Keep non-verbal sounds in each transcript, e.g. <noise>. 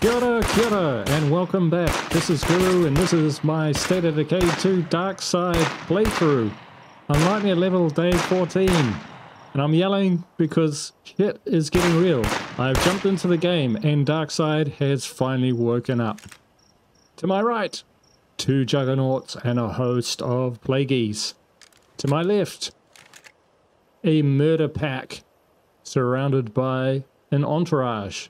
Kia ora, kia ora, and welcome back. This is Guru, and this is my State of Decay 2 Dark Side playthrough. I'm right near level day 14, and I'm yelling because shit is getting real. I've jumped into the game, and Dark Side has finally woken up. To my right, two juggernauts and a host of plagueis. To my left, a murder pack surrounded by an entourage.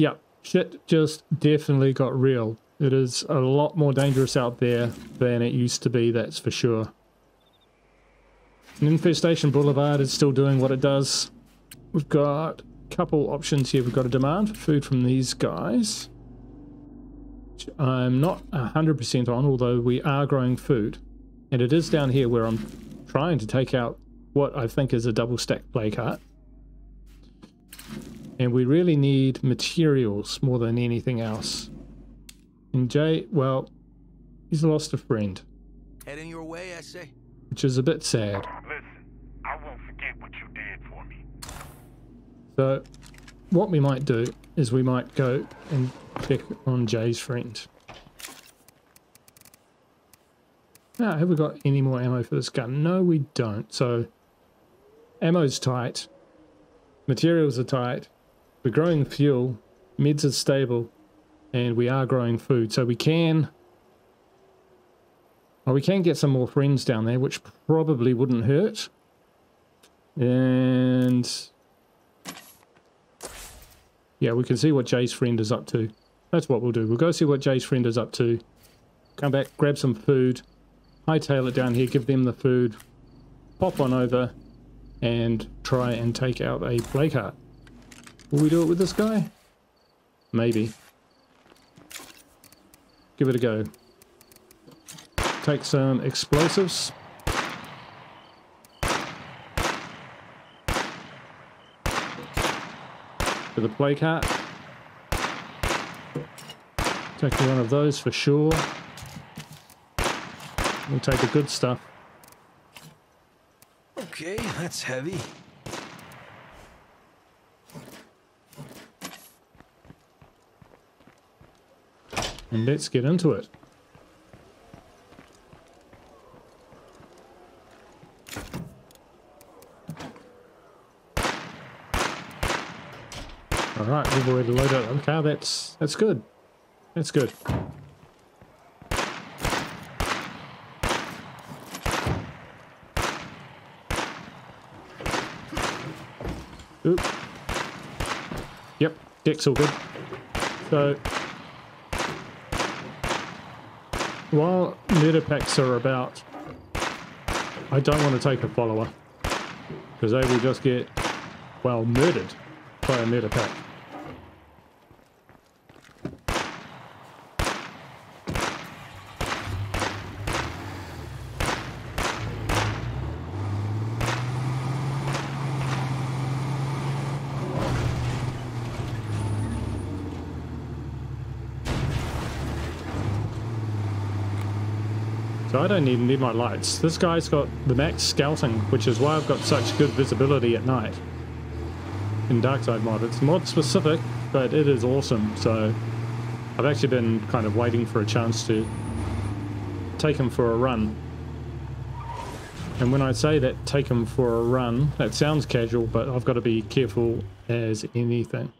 Yep, shit just definitely got real. It is a lot more dangerous out there than it used to be, that's for sure. Infestation Boulevard is still doing what it does. We've got a couple options here. We've got a demand for food from these guys. Which I'm not 100% on, although we are growing food. And it is down here where I'm trying to take out what I think is a double stack plague heart. And we really need materials more than anything else. And Jay, well, he's lost a friend. Heading your way, I say. Which is a bit sad. Listen, I won't forget what you did for me. So, what we might do is we might go and check on Jay's friend. Now, have we got any more ammo for this gun? No, we don't. So, ammo's tight. Materials are tight. We're growing fuel. Meds are stable. And we are growing food. So we can... Well, we can get some more friends down there, which probably wouldn't hurt. And... Yeah, we can see what Jay's friend is up to. That's what we'll do. We'll go see what Jay's friend is up to. Come back, grab some food. Hightail it down here, give them the food. Pop on over and try and take out a plague heart. Will we do it with this guy? Maybe. Give it a go. Take some explosives. For the plague heart. Take one of those for sure. We'll take the good stuff. Okay, that's heavy. Let's get into it. Alright, we've already loaded up car. That's, that's good. That's good. Oop. Yep, deck's all good. So, while murder packs are about, I don't want to take a follower. Because they will just get, well, murdered by a murder don't even need my lights. This guy's got the max scouting, which is why I've got such good visibility at night. In Darkside mod. It's mod specific, but it is awesome. So I've actually been kind of waiting for a chance to take him for a run. And when I say that take him for a run, that sounds casual, but I've got to be careful as anything.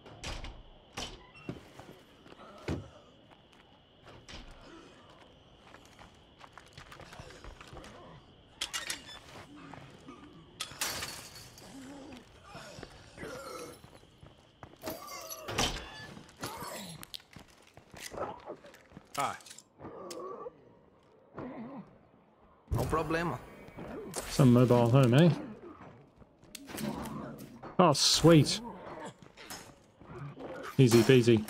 Mobile home, eh? Oh, sweet. Easy peasy.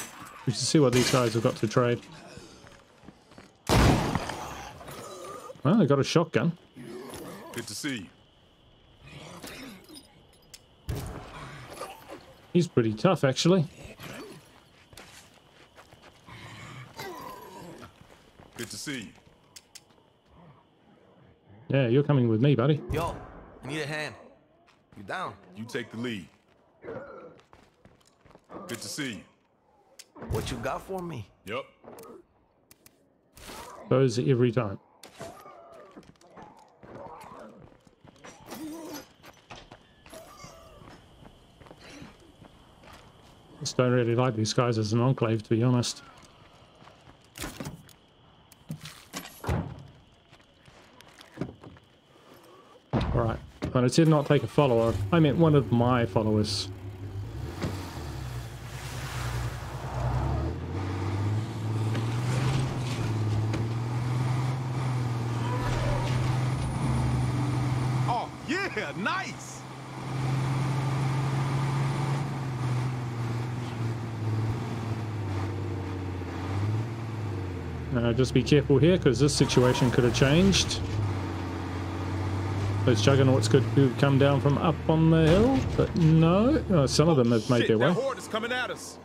We should see what these guys have got to trade. Well, they got a shotgun. Good to see you. He's pretty tough, actually. Good to see you. Yeah, you're coming with me, buddy. Yo, I need a hand. You down? You take the lead. Good to see you. What you got for me? Yup. Those every time. Just don't really like these guys as an enclave, to be honest. Alright, but I did not take a follower. I meant one of my followers. Oh, yeah, nice. Uh, just be careful here because this situation could have changed. Those juggernauts could come down from up on the hill, but no. Uh, some of them have made Shit, their way. horde is coming at us.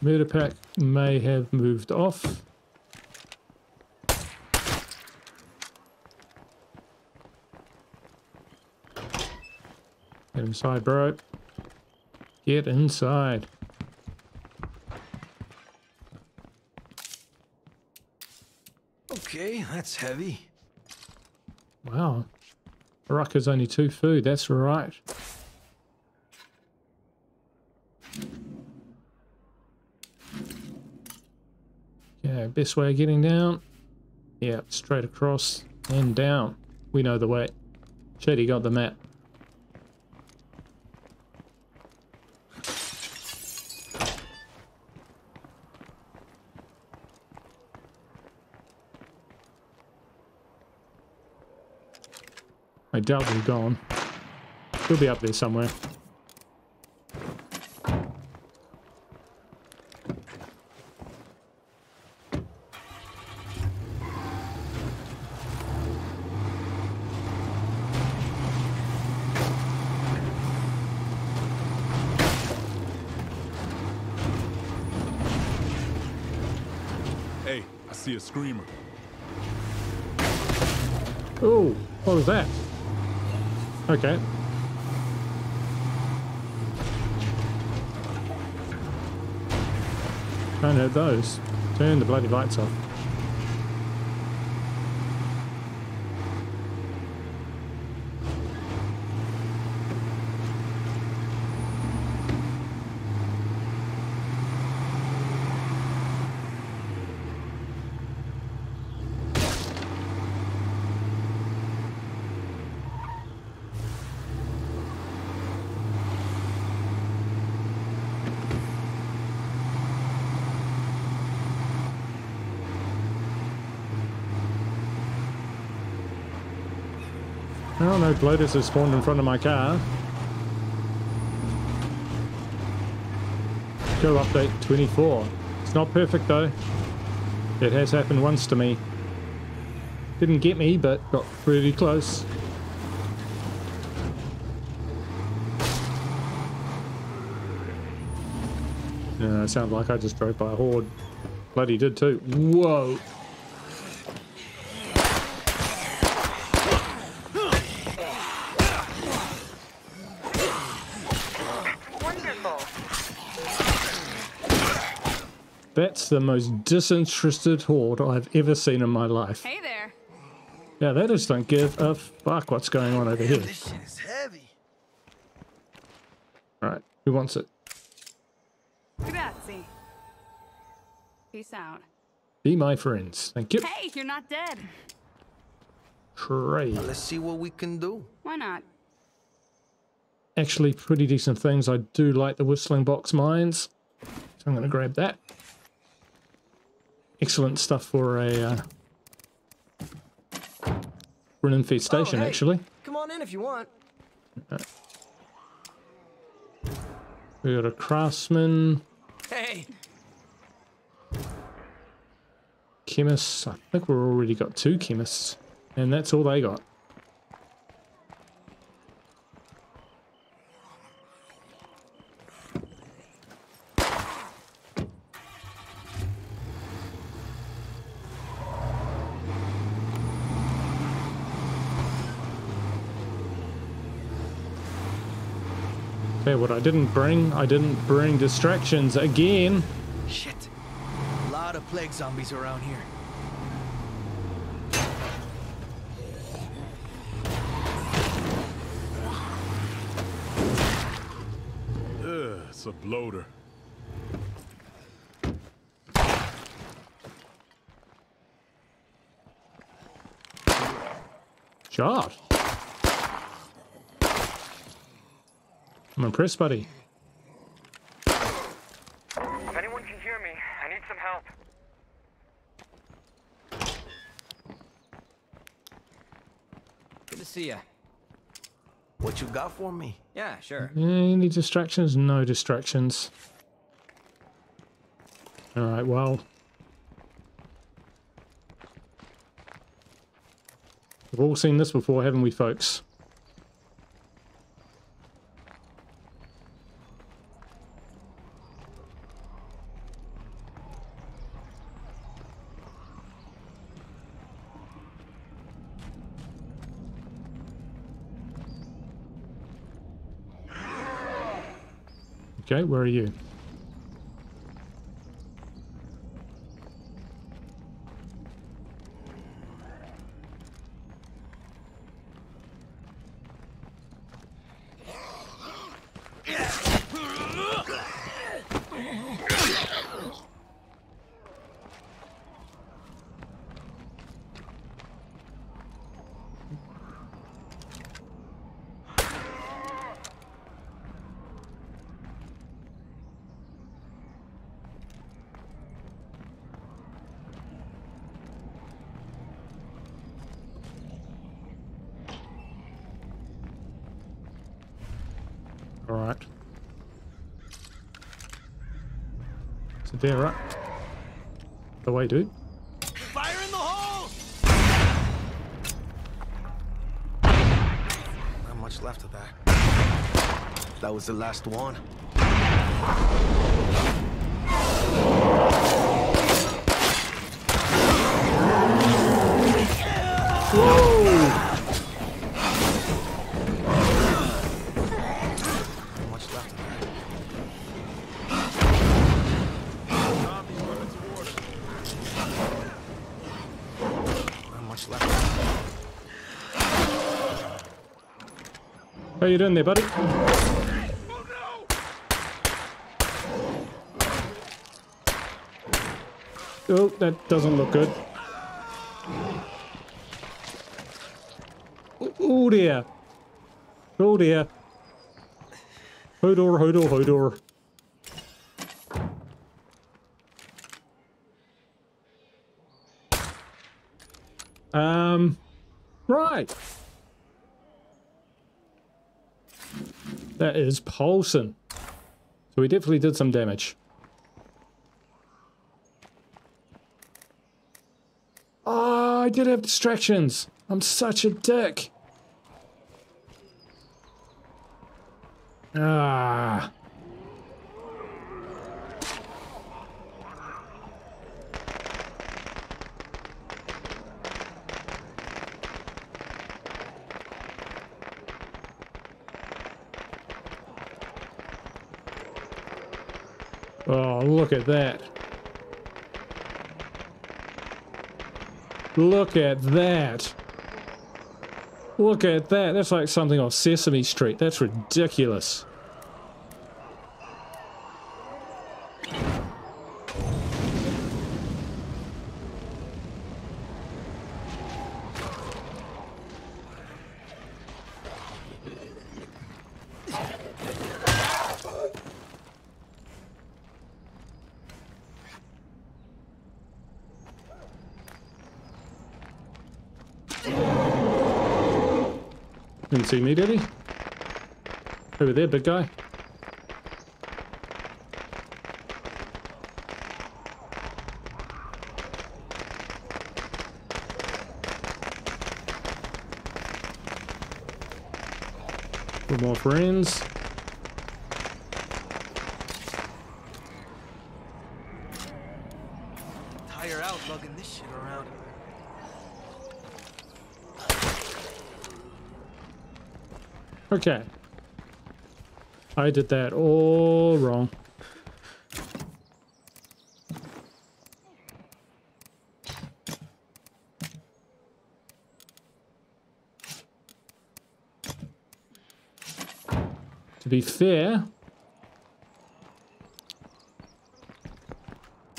Murder pack may have moved off. Get inside, bro. Get inside. Okay, that's heavy. Wow. Ruck is only two food, that's right. Yeah, best way of getting down. Yeah, straight across and down. We know the way. Shady got the map. Doubt they're gone. He'll be up there somewhere. Hey, I see a screamer. Oh, what was that? Okay. Can't hit those. Turn the bloody lights off. Oh no, bloaters have spawned in front of my car. Go update 24. It's not perfect though. It has happened once to me. Didn't get me, but got pretty close. Yeah, sounds like I just drove by a horde. Bloody did too. Whoa. That's the most disinterested horde I've ever seen in my life. Hey there. Yeah, they just don't give a fuck what's going on over here. This shit is heavy. Alright, who wants it? Grazie. Peace out. Be my friends. Thank you. Hey, you're not dead. Trade. Let's see what we can do. Why not? Actually, pretty decent things. I do like the whistling box mines. So I'm going to grab that. Excellent stuff for a uh, for an infestation, Oh, hey. actually. Come on in if you want. We got a craftsman, Hey, chemist. I think we've already got two chemists, and that's all they got. Didn't bring, I didn't bring distractions again. Shit. A lot of plague zombies around here. Ugh, it's a bloater. Shot. I'm impressed, buddy. If anyone can hear me, I need some help. Good to see ya. What you got for me? Yeah, sure. Any distractions? No distractions. Alright, well. We've all seen this before, haven't we, folks? Okay, where are you? Alright. So there, right? The way, dude. Fire in the hole! Not much left of that. That was the last one. Not How you doing there, buddy? Oh, that doesn't look good. Oh dear. Oh dear. Hodor, Hodor, Hodor. Um, right. That is Paulson. So we definitely did some damage. Oh, I did have distractions. I'm such a dick. Ah. Oh, look at that. Look at that. Look at that. That's like something off Sesame Street. That's ridiculous. Didn't see me, did he? Over there, big guy. Two more friends. Tire out lugging this shit around. Okay. I did that all wrong. To be fair,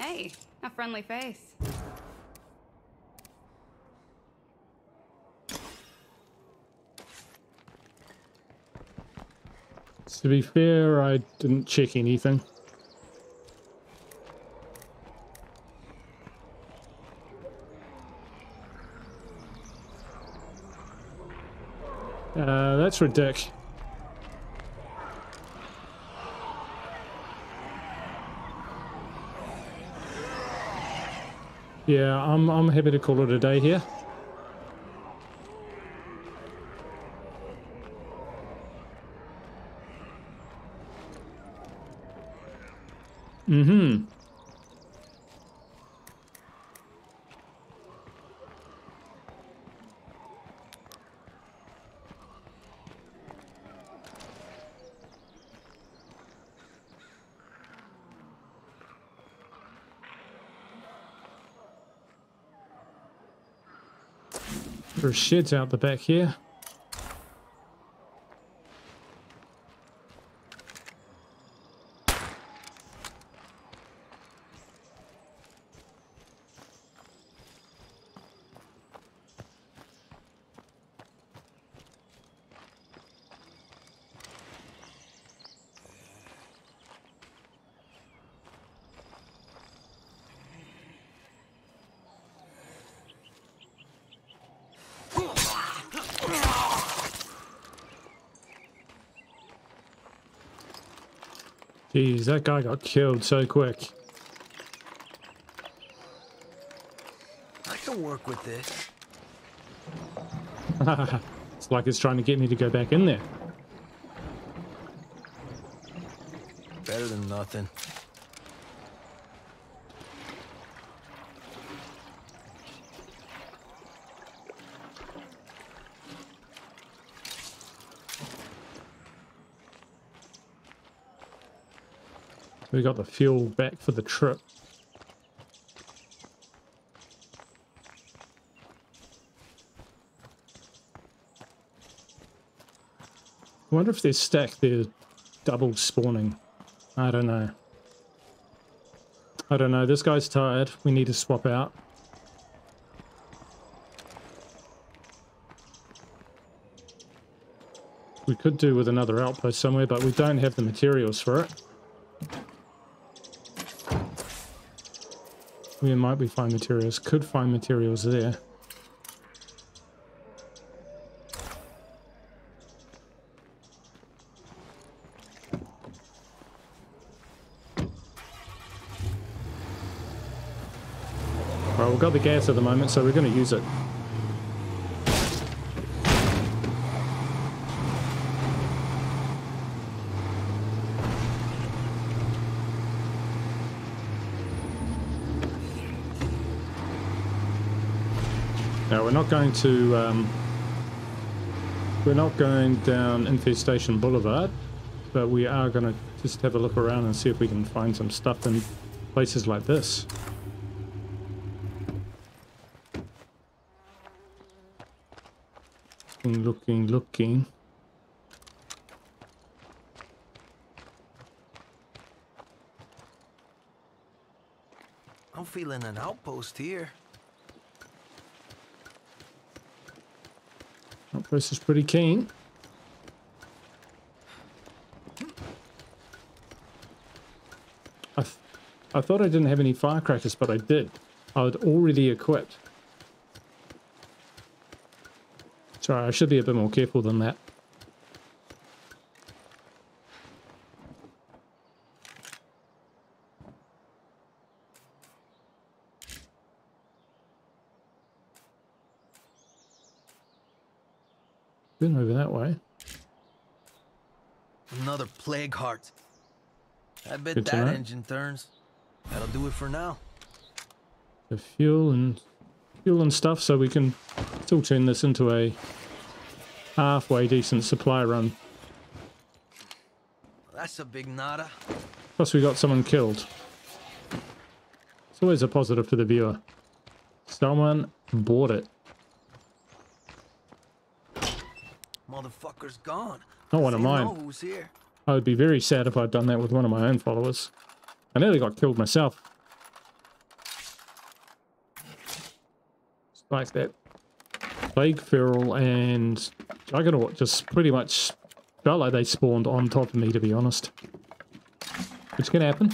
Hey, a friendly face. To be fair, I didn't check anything. Uh, that's ridiculous. Yeah, I'm I'm happy to call it a day here. There's sheds out the back here. Jeez, that guy got killed so quick. I can work with this. <laughs> it's like it's trying to get me to go back in there. Better than nothing. We got the fuel back for the trip. I wonder if they're stacked, they're double spawning. I don't know. I don't know. This guy's tired. We need to swap out. We could do with another outpost somewhere, but we don't have the materials for it. Where might be find materials? Could find materials there. Well, we've got the gas at the moment, so we're going to use it. Now, we're going to... Um, we're not going down Infestation Boulevard, but we are going to just have a look around and see if we can find some stuff in places like this. Looking, looking, looking. I'm feeling an outpost here. Outpost is pretty keen. I, th I thought I didn't have any firecrackers, but I did. I was already equipped. Sorry, I should be a bit more careful than that. Been over that way. Another plague heart. I bet Good that know. engine turns. That'll do it for now. The fuel and fuel and stuff, so we can still turn this into a halfway decent supply run. That's a big nada. Plus we got someone killed. It's always a positive for the viewer. Someone bought it. Motherfucker's gone. Not one of mine. I would be very sad if I'd done that with one of my own followers. I nearly got killed myself. It's like that. Plague Feral and Juggernaut just pretty much felt like they spawned on top of me, to be honest. Which can happen.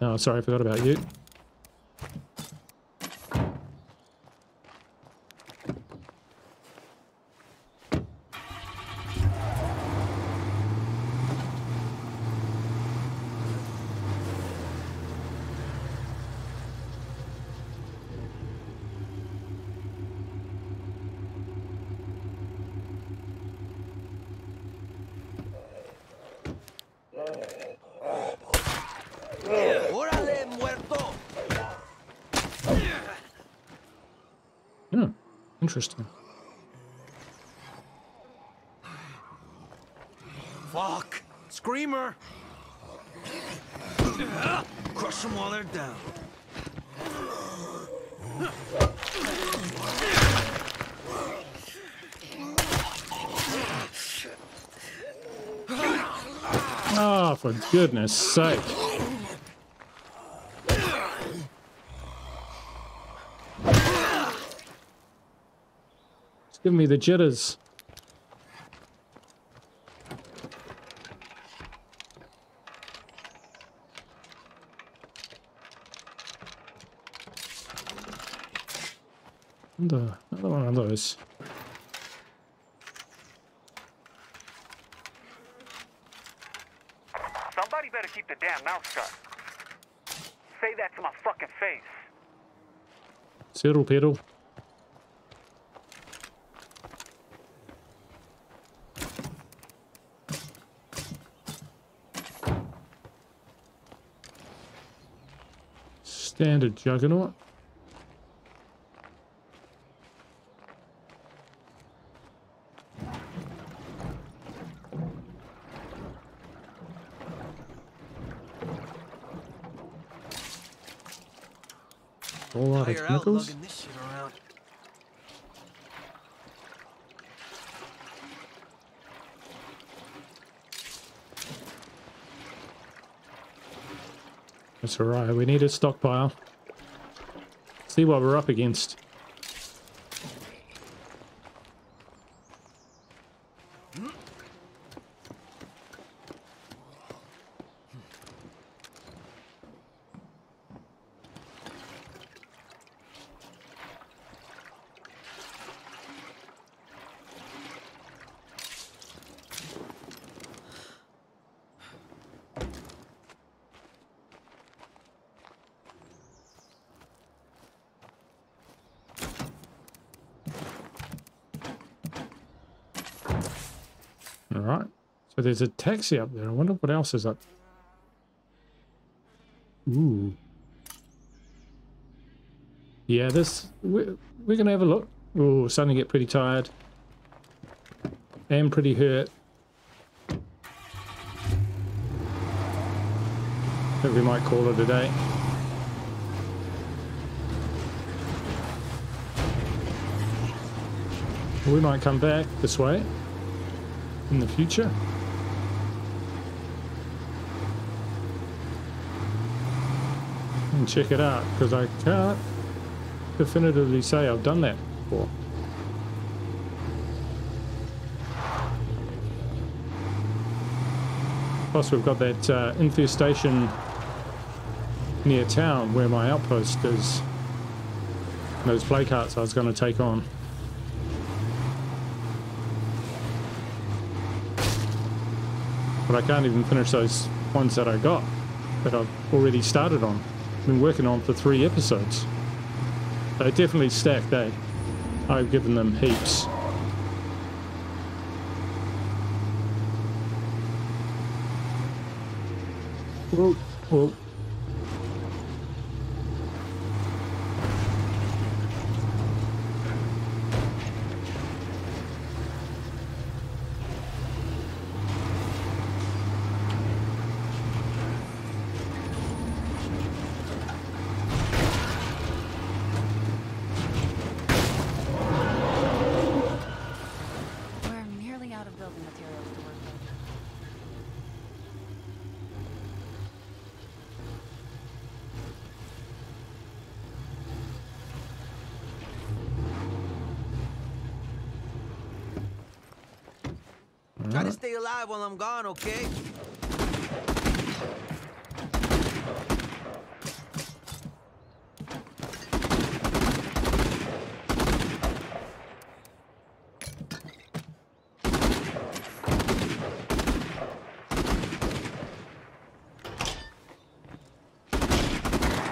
Oh, sorry, I forgot about you. Órale, muerto! Oh, interesting. Fuck! Screamer! Crush them while they're down. Oh, for goodness sake. It's giving me the jitters. Another, another one of those. Somebody better keep the damn mouth Say that to my fucking face. Settle pedal. Standard juggernaut. All lot of Hire out chemicals. lugging this shit around. That's alright, we need a stockpile. See what we're up against. Alright. So there's a taxi up there. I wonder what else is up. Ooh. Yeah, this... We're, we're going to have a look. Ooh, starting to get pretty tired. And pretty hurt. think we might call it a day. We might come back this way in the future. And check it out, because I can't definitively say I've done that before. Plus we've got that uh, infestation near town where my outpost is. Those plague hearts I was going to take on. But I can't even finish those ones that I got that I've already started on. Been working on for three episodes. They definitely stacked, eh? I've given them heaps. Whoa, whoa. Try to stay while I'm gone, okay?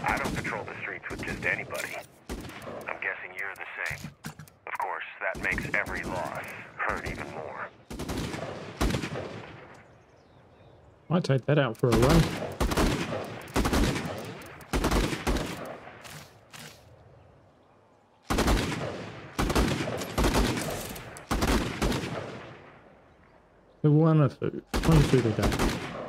I don't patrol the streets with just anybody. I'm guessing you're the same. Of course, that makes every loss hurt even more. Might take that out for a run. The one of food, one food a day.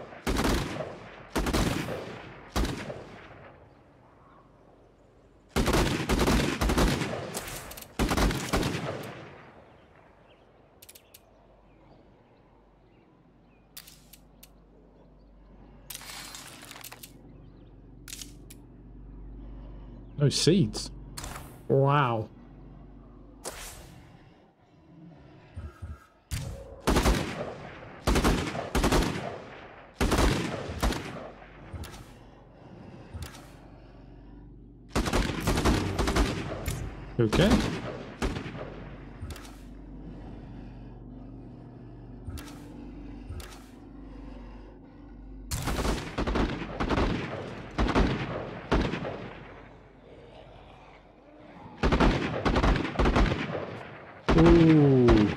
No seeds. Wow. Okay. Ooh.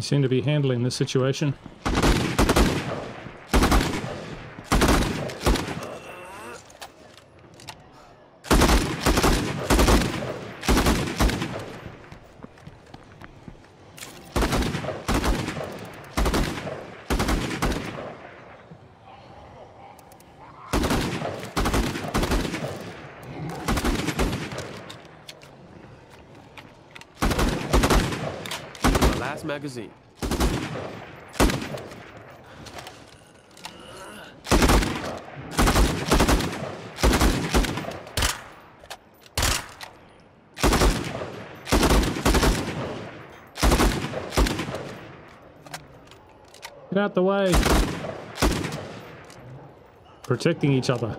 You seem to be handling this situation. My magazine. Get out the way. Protecting each other.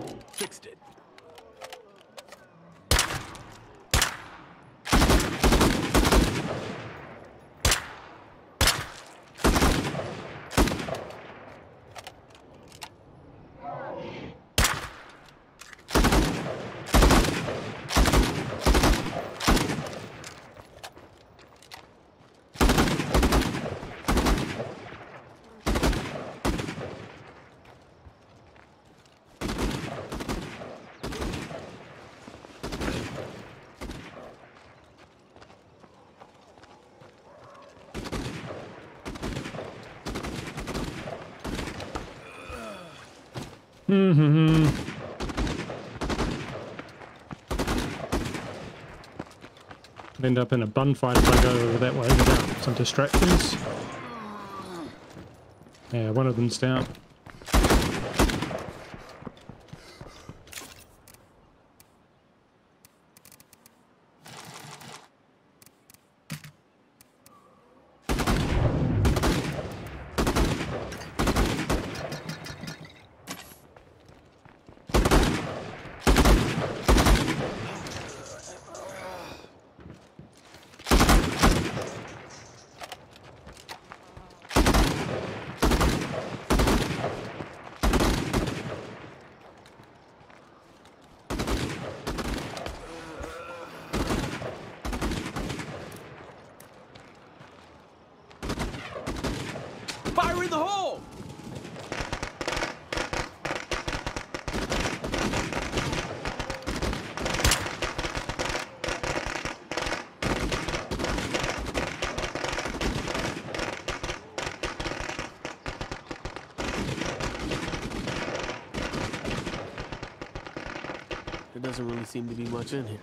End up in a bun fight if I go over that way without some distractions. Yeah, one of them's down. Fire in the hole! Doesn't really seem to be much in here.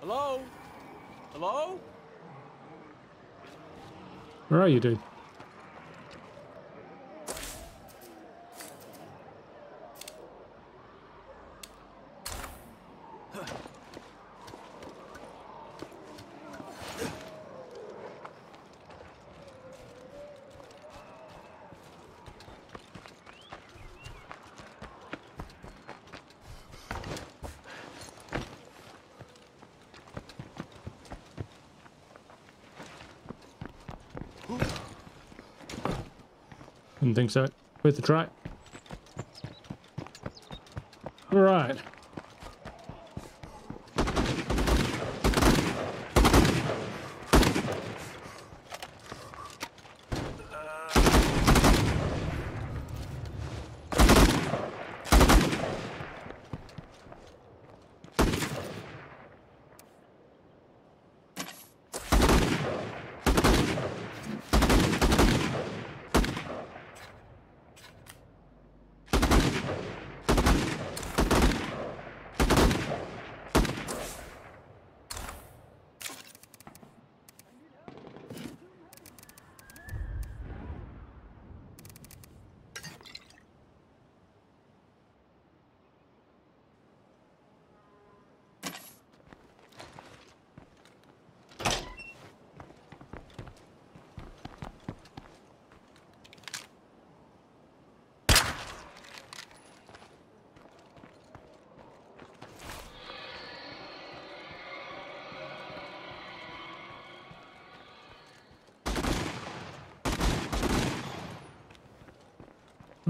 Hello? Hello? Where are you, dude? Didn't think so. Worth a try. All right.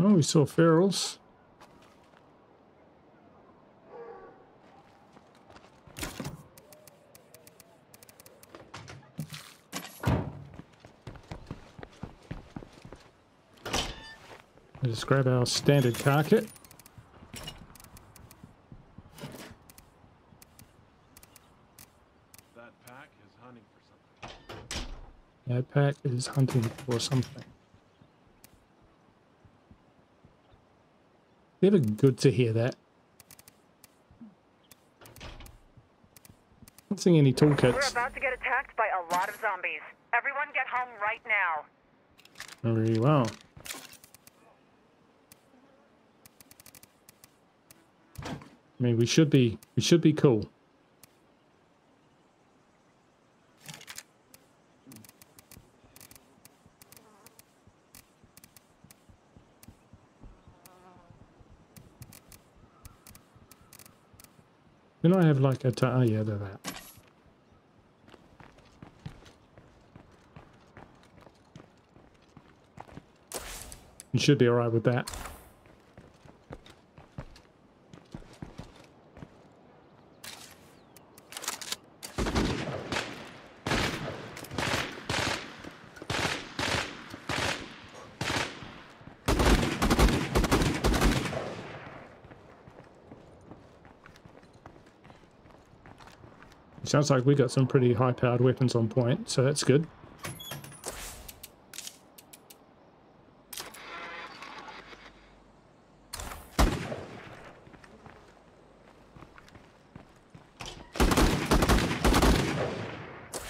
Oh, we saw ferals. Let's grab our standard car kit. That pack is hunting for something. That pack is hunting for something. Never good to hear that. Not seeing any We're about to get attacked by a lot of zombies. Everyone get home right now. Very well. I mean, we should be we should be cool. I have like a t- oh yeah, they're that. You should be alright with that. Sounds like we got some pretty high powered weapons on point, so that's good.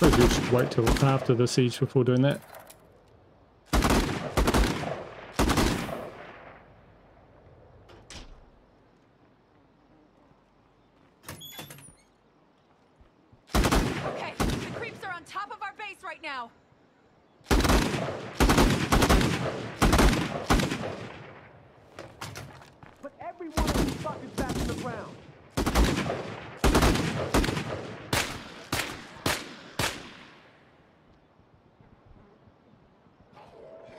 Maybe we should wait till after the siege before doing that. Okay, the creeps are on top of our base right now. Put every one of these fuckers back to the ground.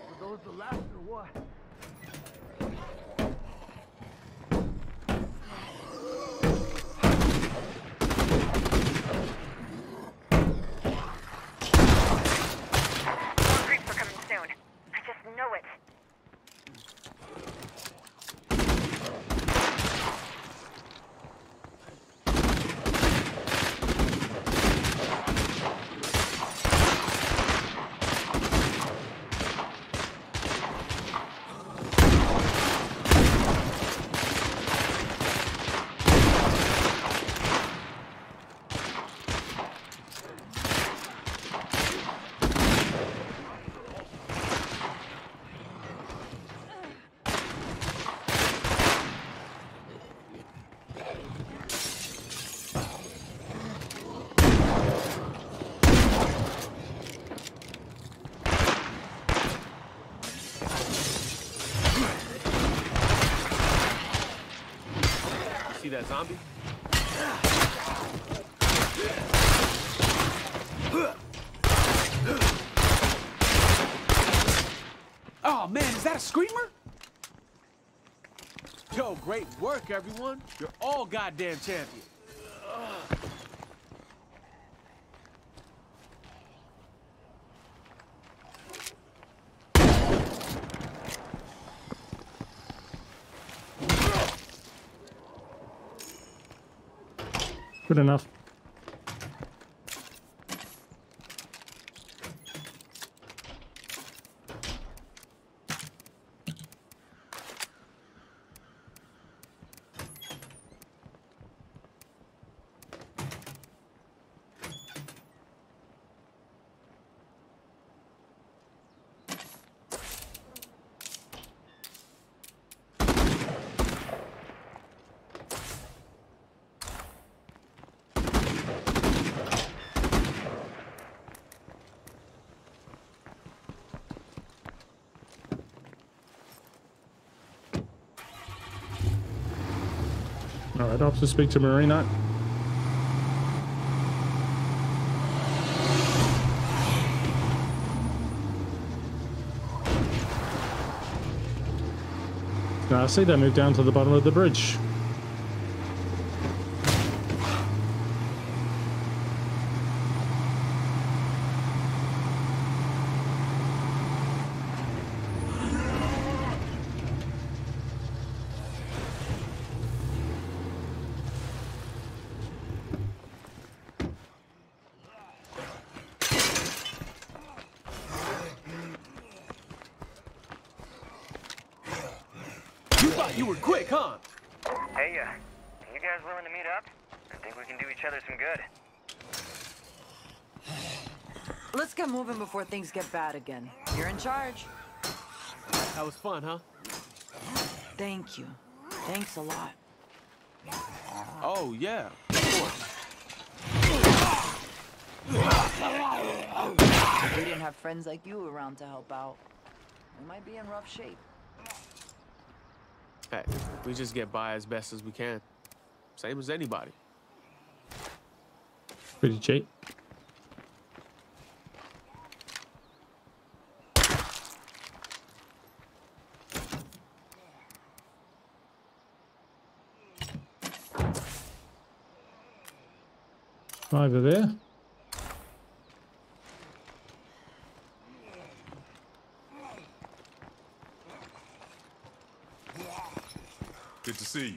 Were those the last or what? More creeps are coming soon. I just know it. That zombie? Oh man, is that a screamer? Yo, great work, everyone. You're all goddamn champions. Good enough. To speak to Marina. Now, I see they moved down to the bottom of the bridge. You thought you were quick, huh? Hey, uh, you guys willing to meet up? I think we can do each other some good. Let's get moving before things get bad again. You're in charge. That was fun, huh? Thank you. Thanks a lot. Oh, yeah. If we didn't have friends like you around to help out, we might be in rough shape. Hey, we just get by as best as we can. Same as anybody. Pretty cheap. Over there. Good to see you.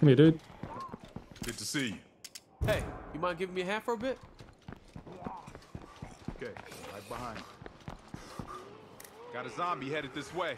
Come here, dude. See you. Hey, you mind giving me a hand for a bit? Okay, right behind. Got a zombie headed this way.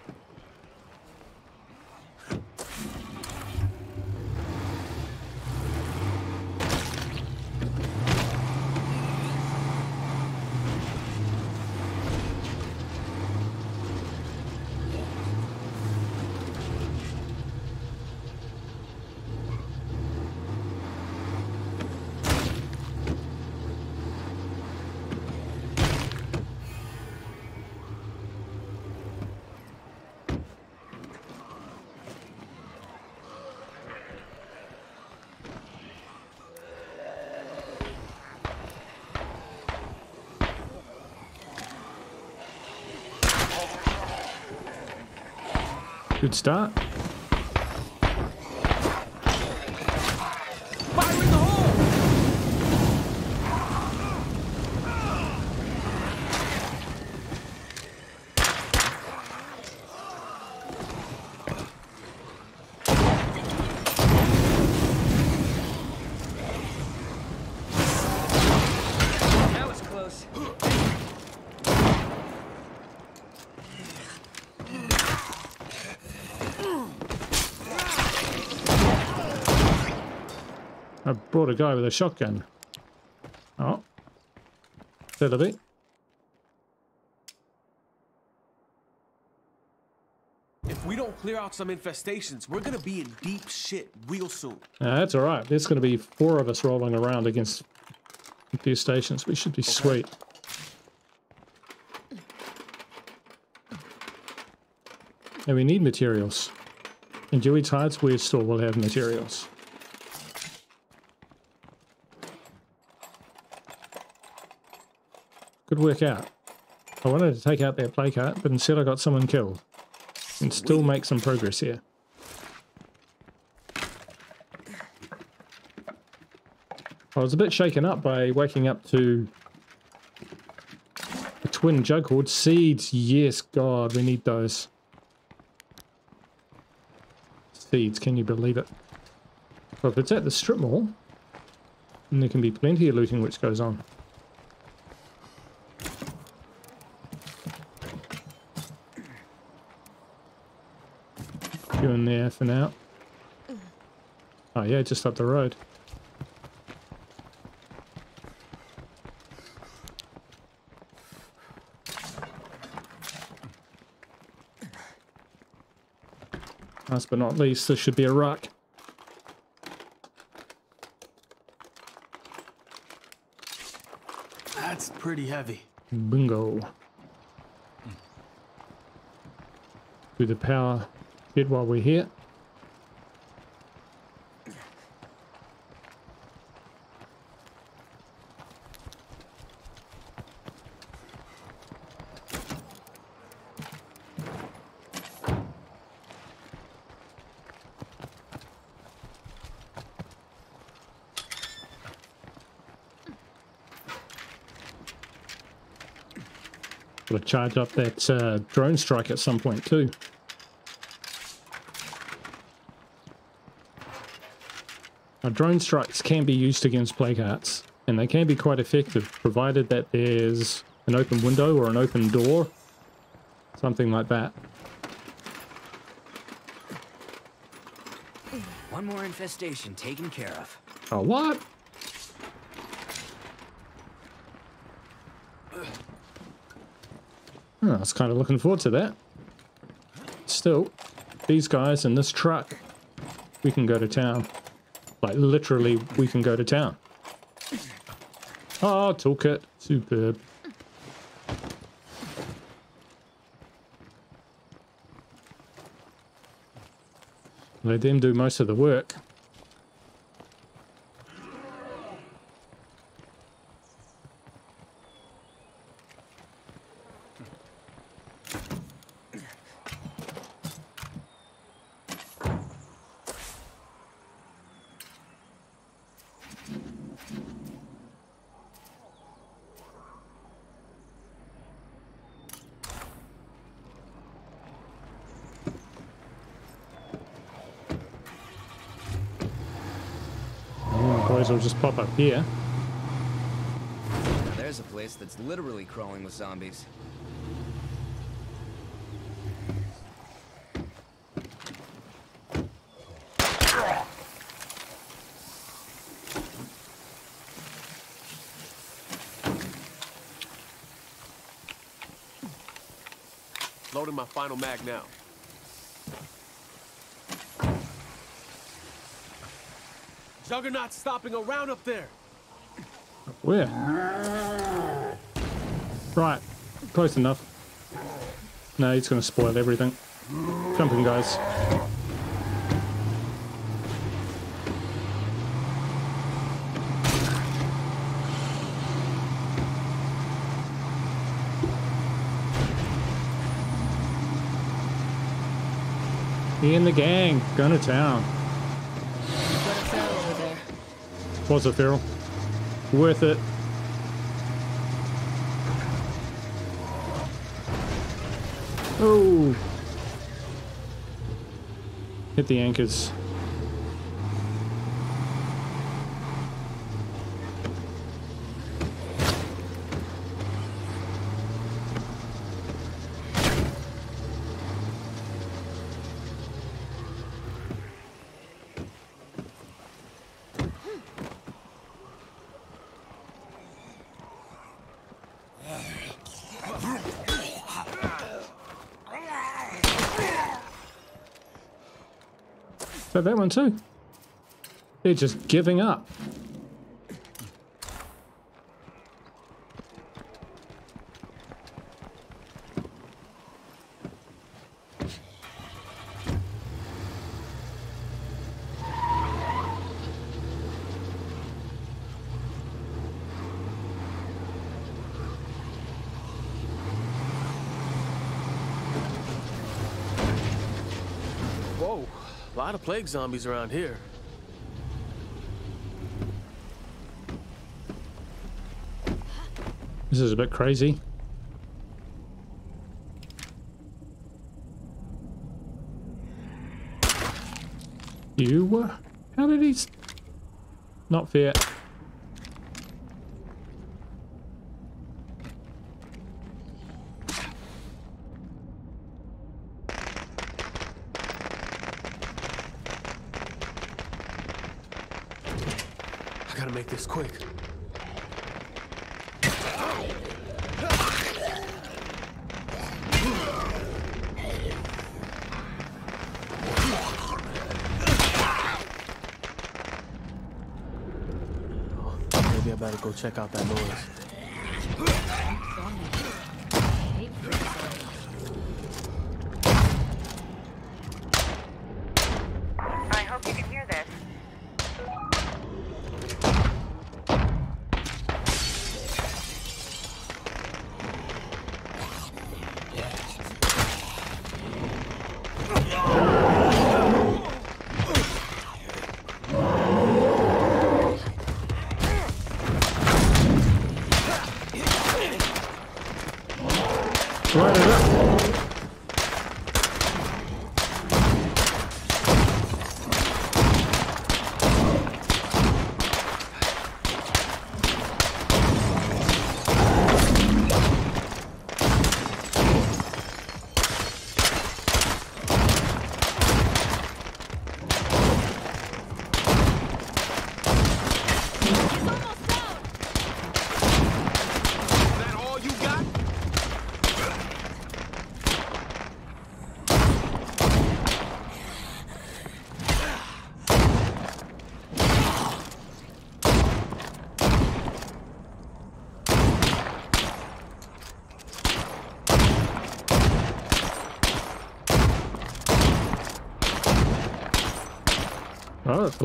Good start. Brought a guy with a shotgun. Oh. That'll be. If we don't clear out some infestations, we're gonna be in deep shit real soon. That's all right. There's going to be four of us rolling around against a few stations. We should be sweet. And we need materials. And Dewey Tides, we still will have materials. Good work out. I wanted to take out that plague heart, but instead I got someone killed. And still make some progress here. I was a bit shaken up by waking up to the twin jughead seeds. Yes, God, we need those. Seeds, can you believe it? Well, if it's at the strip mall, then there can be plenty of looting which goes on. There for now. Oh yeah, just up the road. Last but not least, there should be a ruck. That's pretty heavy. Bingo. Hmm. Do the power bit while we're here. Got to charge up that uh, drone strike at some point too. Now, drone strikes can be used against plague hearts, and they can be quite effective, provided that there's an open window or an open door, something like that. One more infestation taken care of. Oh, what? Oh, I was kind of looking forward to that. Still, these guys and this truck, we can go to town. Like, literally, we can go to town. Oh, toolkit. Superb. Let them do most of the work. Boys will just pop up here. Now there's a place that's literally crawling with zombies. Loading my final mag now. Juggernaut's stopping around up there. Where? Right. Close enough. No, he's going to spoil everything. Jump in, guys. Me and the gang, going to town. Was it, Feral? Worth it. Oh! Hit the anchors. That one too. They're just giving up. Lot of plague zombies around here. This is a bit crazy. You were? How did he... Not fair. I gotta make this quick. Maybe I better go check out that noise. I hope you can hear this. Right it up. Is that all you got? It's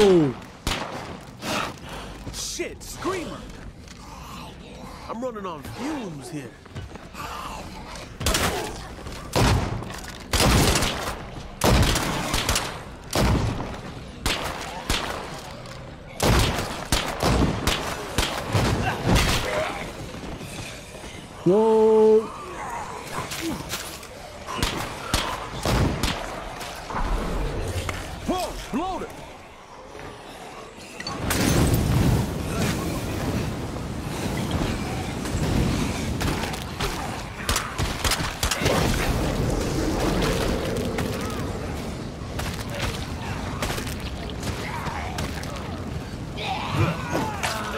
loud. Whoa! Shit, Screamer! I'm running on fumes here. Whoa! Whoa, loader!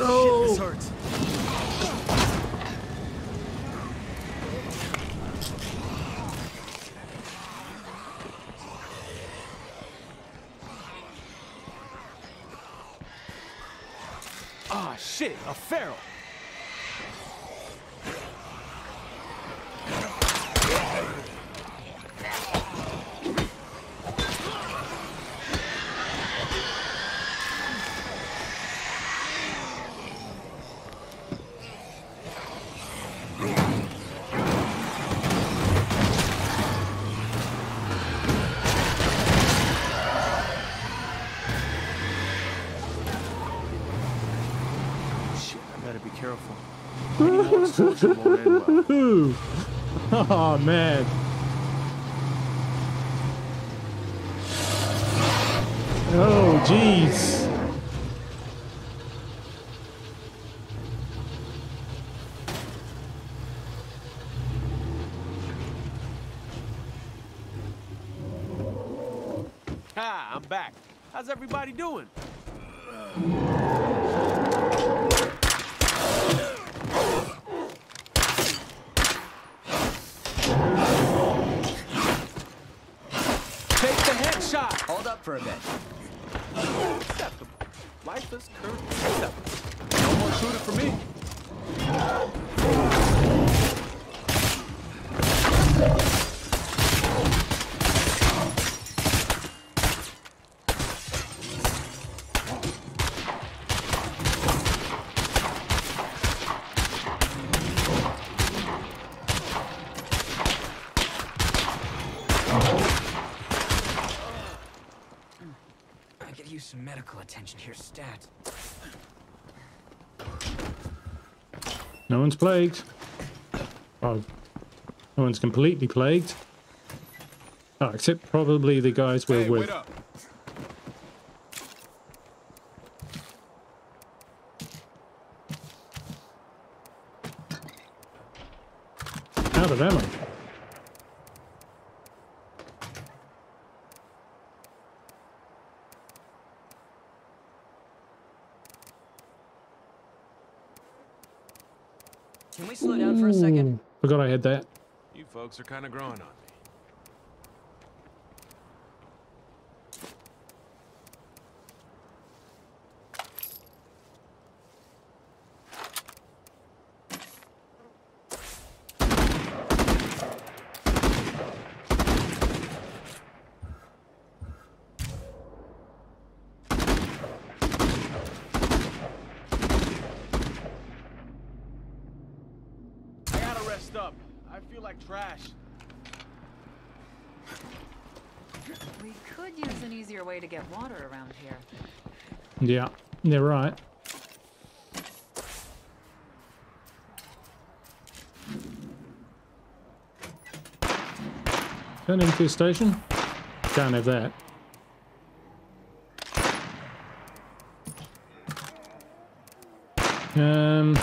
Shit, this hurts. Ah, shit, a feral. Shit, I better be careful. Any <laughs> Oh man. Oh jeez. Ha, I'm back. How's everybody doing? up for a bit. Acceptable. Life is currently acceptable. No more shooting for me. I could use some medical attention here, stat. No one's plagued. Oh, no one's completely plagued. Oh, except probably the guys we're Hey, with. Out of ammo. Can we slow down for a second? Ooh, Forgot I had that. You are kind of growing on me. I gotta rest up. I feel like trash. We could use an easier way to get water around here. Yeah, right. An infestation? Can't have that. Um,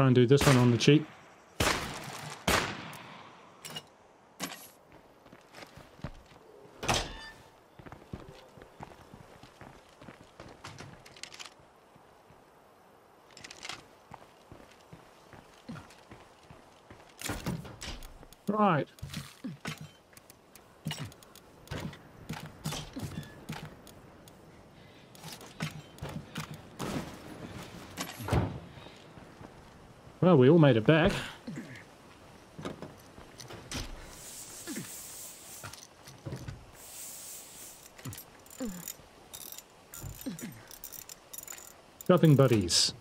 try and do this one on the cheap. Right. Well, we all made it back. Shopping buddies.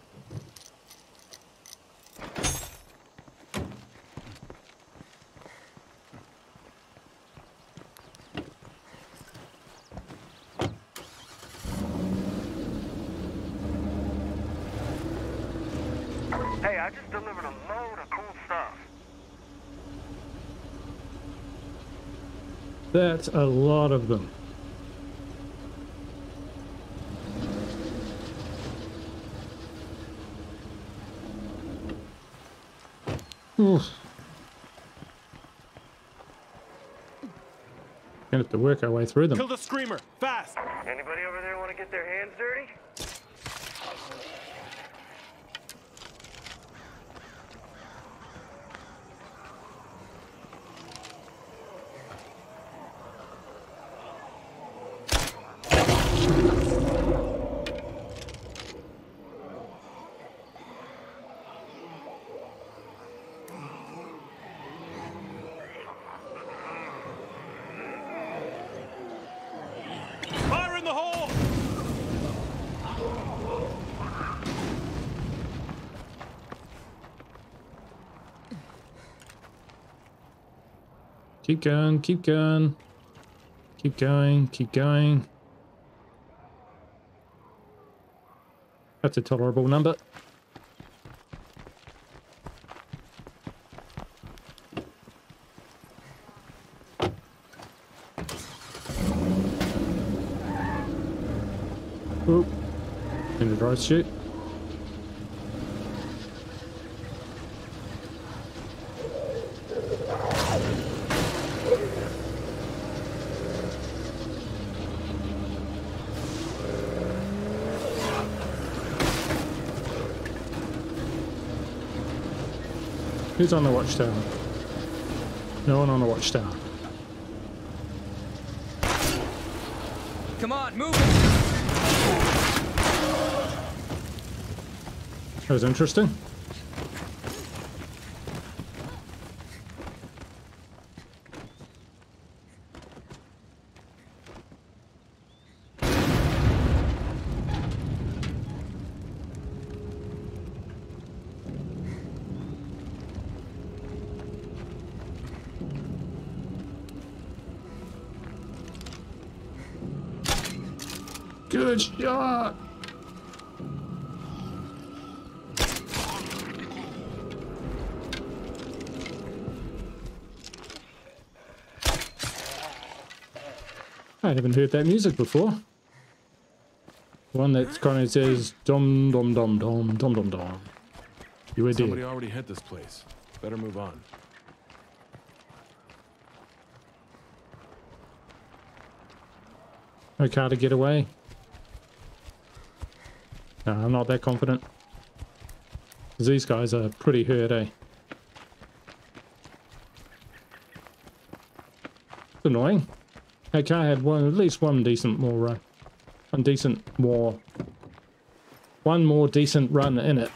Hey, I just delivered a load of cool stuff. That's a lot of them. Oof. Gonna have to work our way through them. Kill the screamer, fast. Anybody over there want to get their hands dirty? Fire in the hole! Keep going, keep going. Keep going, keep going. That's a tolerable number. Oop. In the dry shit. Who's on the watchtower? No one on the watchtower. Come on, move it! That was interesting. Good shot. I haven't heard that music before. One that kind of says dum dum dum dum dum dum dum. You were Somebody dead. already hit this place. Better move on. No car to get away. I'm not that confident. These guys are pretty hurt, eh? It's annoying. Okay, I had one, at least one decent more run. One decent more. One more decent run in it.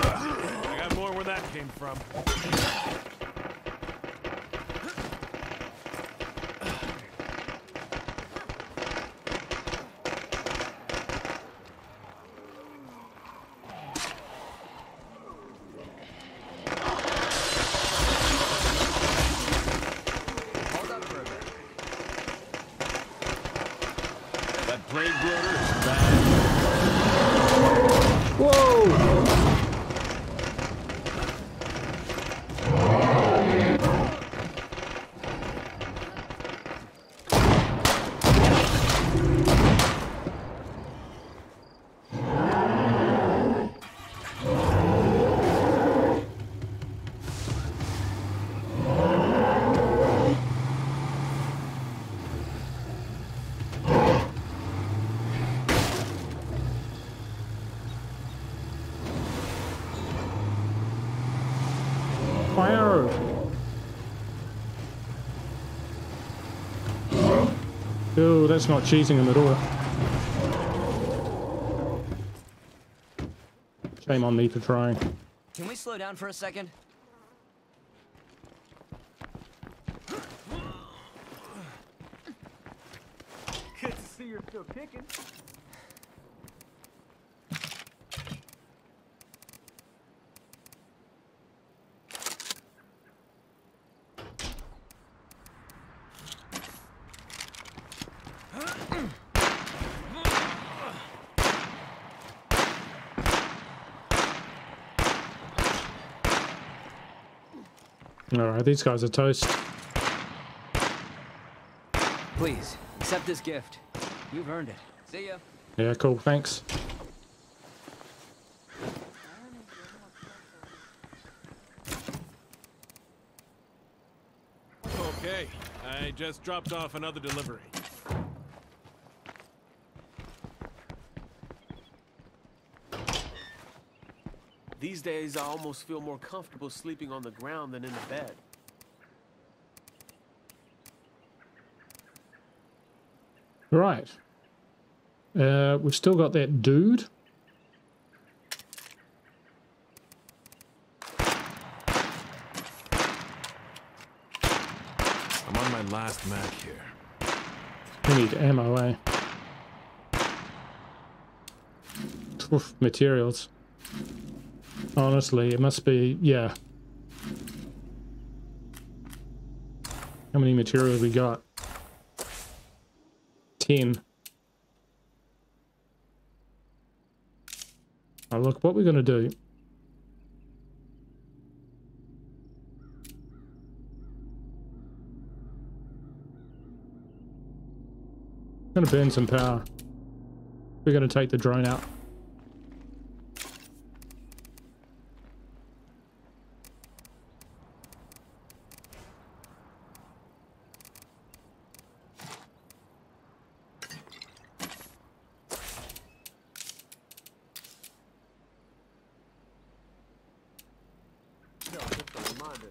I got more where that from. That brain bloater is bad. Whoa! Fire! Oh, that's not cheesing him at all. Shame on me for trying. Can we slow down for a second? Alright, these guys are toast. Please, accept this gift. You've earned it. See ya. Yeah, cool, thanks. Okay, I just dropped off another delivery. These days, I almost feel more comfortable sleeping on the ground than in the bed. Right. Uh, we've still got that dude. I'm on my last mag here. We need ammo, eh? Oof, materials. Honestly, it must be, yeah. How many materials we got? 10. Oh, look, what we're going to do. going to burn some power. We're going to take the drone out. No, just a reminder.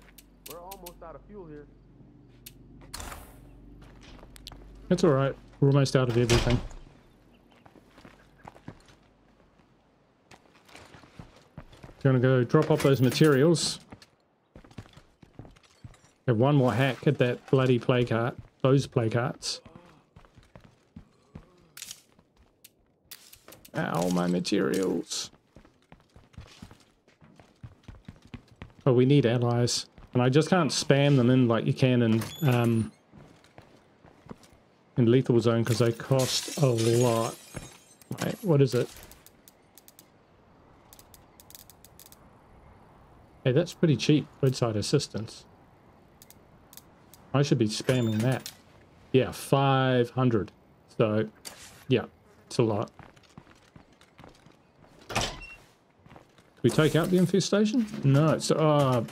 We're almost out of fuel here. It's alright. We're almost out of everything. Gonna go drop off those materials. Have one more hack at that bloody plague heart. Those plague hearts. Ow, my materials. Oh, we need allies. And I just can't spam them in like you can in, um, in Lethal Zone because they cost a lot. Wait, what is it? Hey, that's pretty cheap, roadside assistance. I should be spamming that. Yeah, 500. So, yeah, it's a lot. Can we take out the infestation? No, it's uh,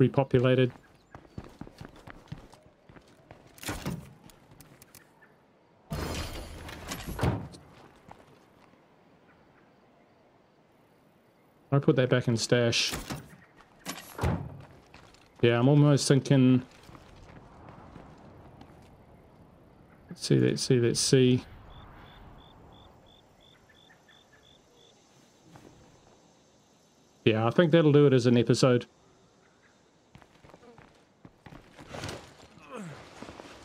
repopulated. I put that back in stash. Yeah, I'm almost thinking. Let's see, let's see, let's see. Yeah, I think that'll do it as an episode.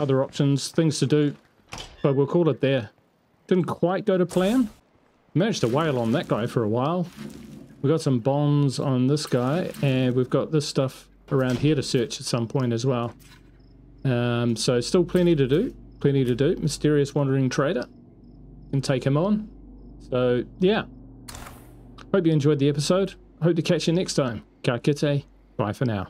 Other options, things to do, but we'll call it there. Didn't quite go to plan. Managed to wail on that guy for a while. We've got some bombs on this guy, and we've got this stuff around here to search at some point as well. Um, so still plenty to do. Plenty to do. Mysterious Wandering Trader. Can take him on. So, yeah. Hope you enjoyed the episode. Hope to catch you next time. Ka kite. Bye for now.